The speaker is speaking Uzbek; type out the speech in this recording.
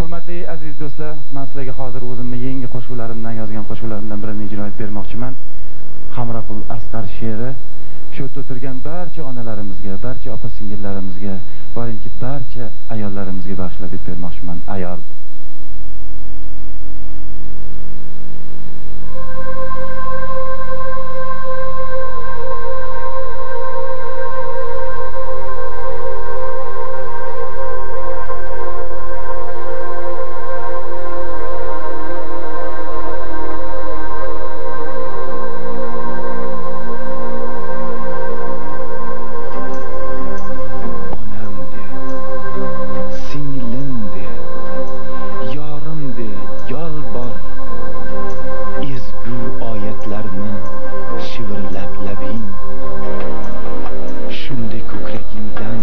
hurmatli aziz do'stlar man sizlarga hozir o'zimni yangi qo'shiqlarimdan yozgan qo'shiqlarimdan birini ijro etib bermoqchiman. Hamroqul asqar she'ri. Shu yerda o'tirgan barcha onalarimizga barcha opa singillarimizga boringki barcha ayollarimizga bag'ishlab deb bermoqchiman ayol. Jimmy Dance.